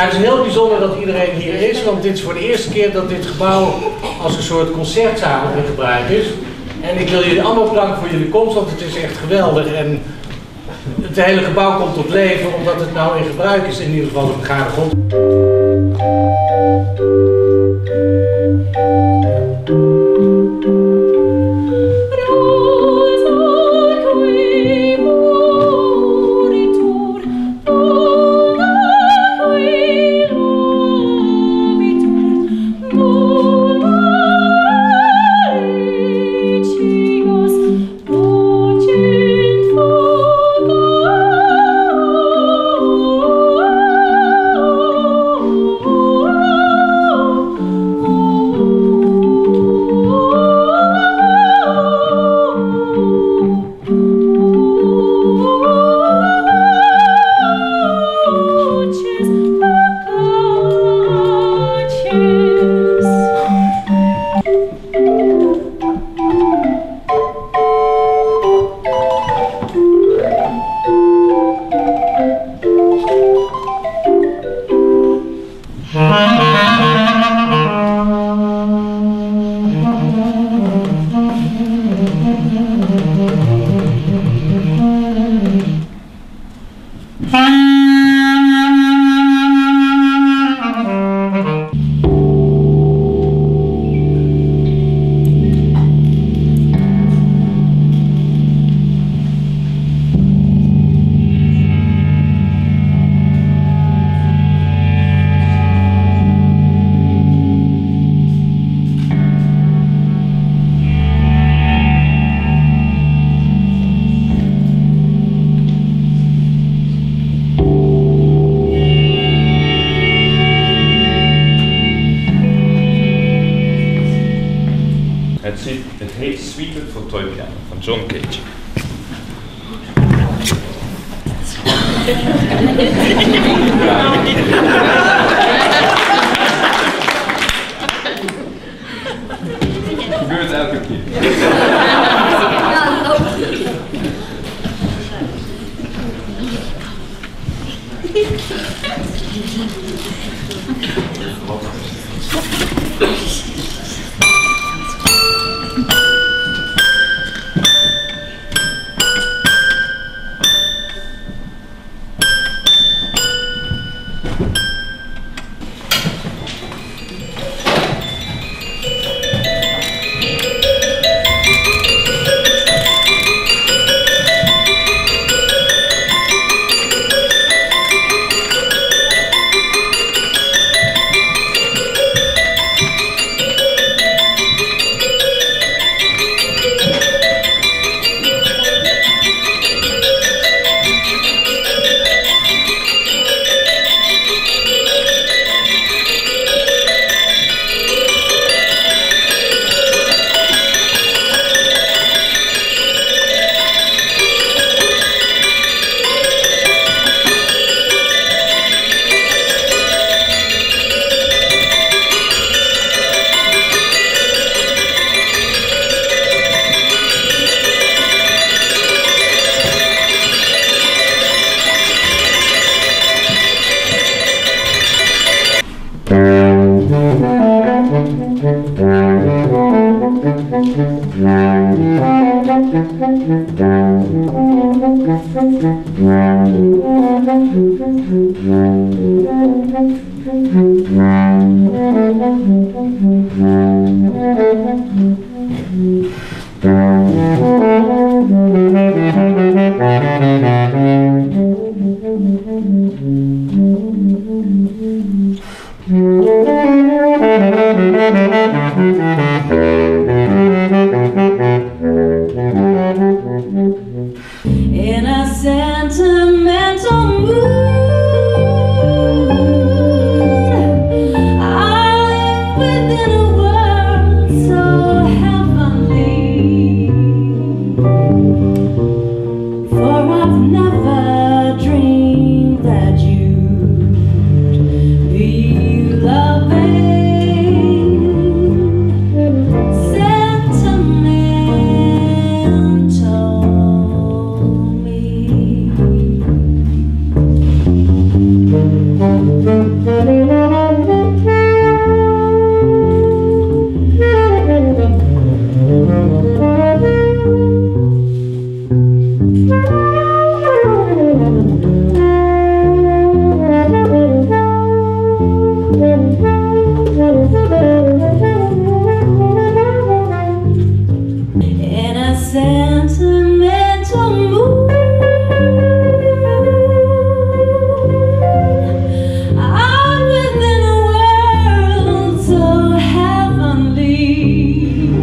Het is heel bijzonder dat iedereen hier is, want dit is voor de eerste keer dat dit gebouw als een soort concertzaal in gebruik is. En ik wil jullie allemaal bedanken voor jullie komst, want het is echt geweldig. En het hele gebouw komt tot leven omdat het nou in gebruik is, in ieder geval de vergadergrond. Het, John. In a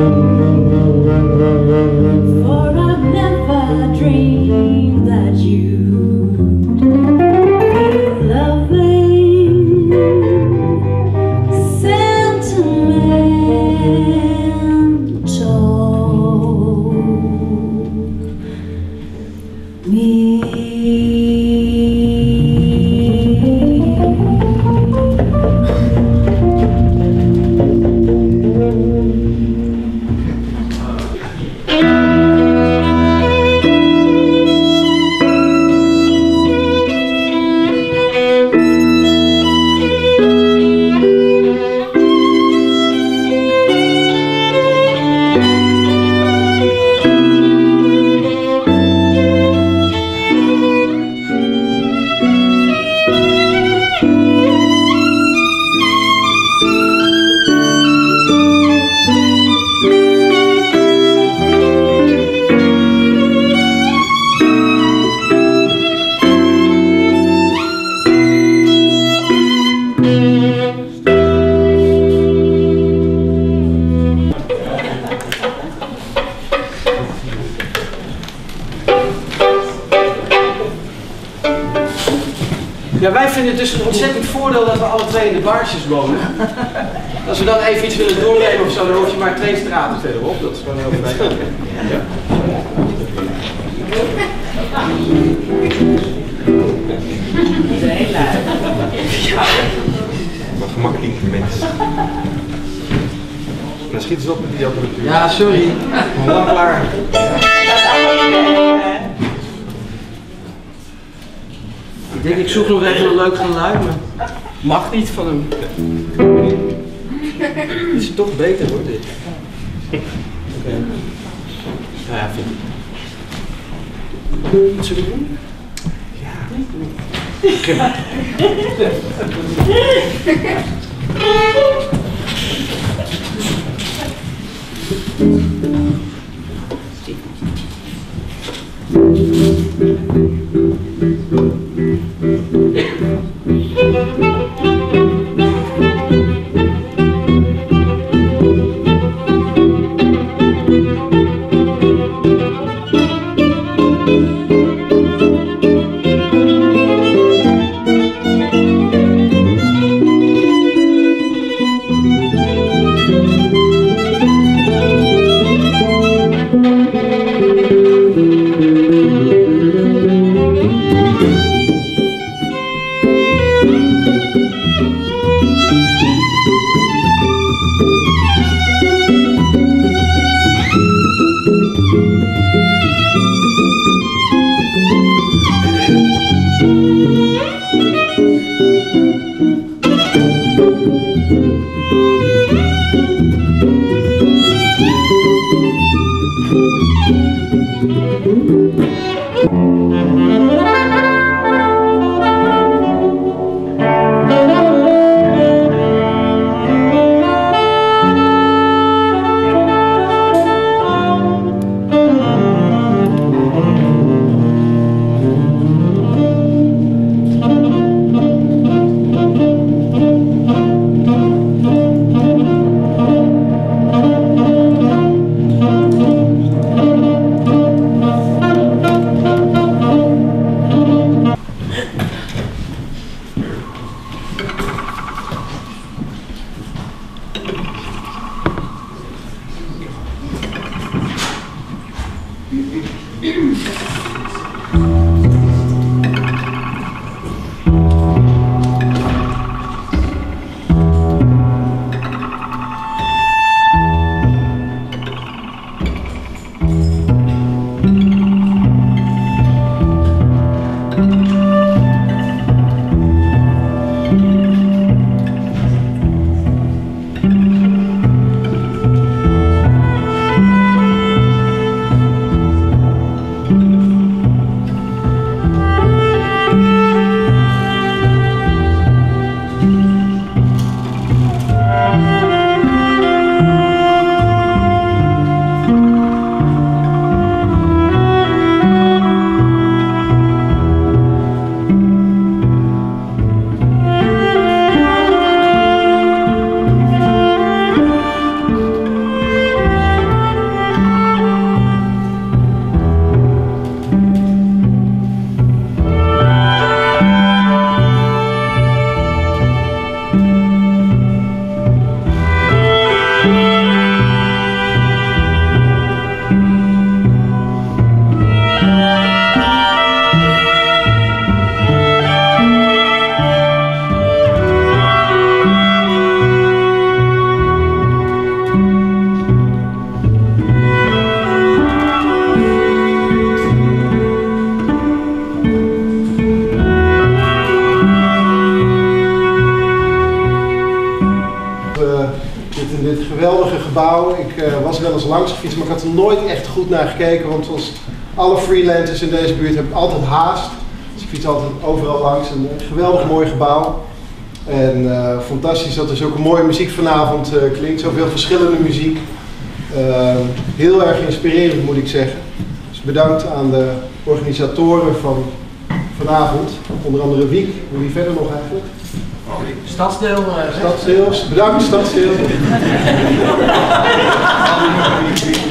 For I Vinden het dus een ontzettend voordeel dat we alle twee in de baarsjes wonen. Als we dan even iets willen doornemen of zo, dan hoef je maar twee straten verderop. Dat is gewoon heel fijn. Ja. Wat gemakkelijk mensen. Dan schieten ze op met die apparatuur. Ja, sorry. Lang klaar. Ik denk, ik zoek nog even een leuk geluid, maar mag niet van hem. Dit is toch beter hoor, dit. Oké. Nou ja, vind ik. Wat zullen we doen? Ja. We gebouw. Ik eh, was wel eens langs gefietst, maar ik had er nooit echt goed naar gekeken. Want zoals alle freelancers in deze buurt heb ik altijd haast. Dus ik fiets altijd overal langs. Een geweldig mooi gebouw. En eh, fantastisch dat er zulke mooie muziek vanavond eh, klinkt. Zoveel verschillende muziek. Eh, heel erg inspirerend moet ik zeggen. Dus bedankt aan de organisatoren van vanavond. Onder andere Wiek. Wie verder nog eigenlijk? Stadsdeel. eh, Stadsdeels. Bedankt Stadsdeel.